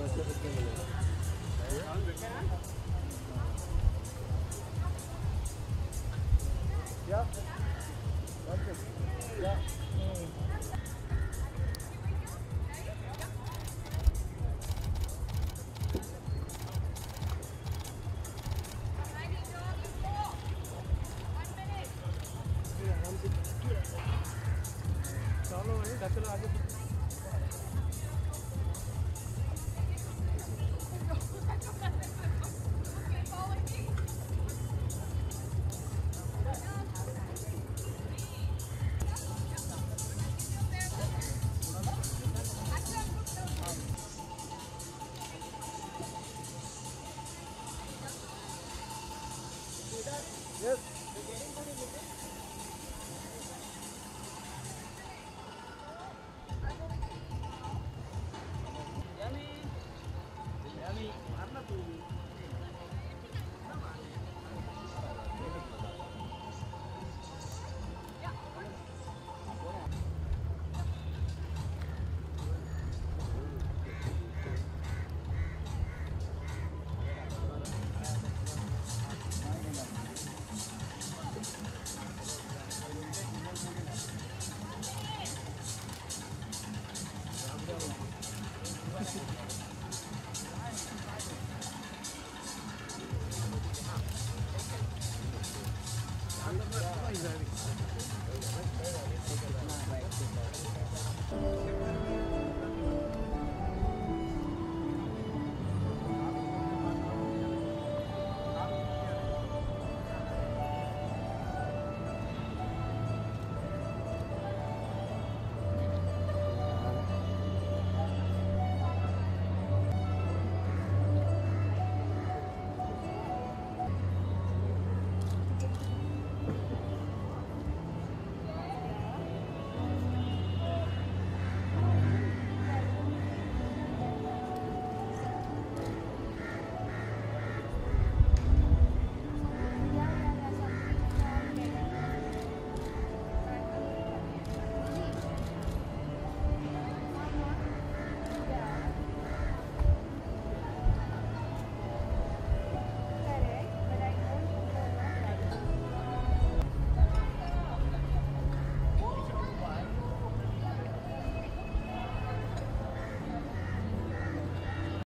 Yeah. Yeah. Thank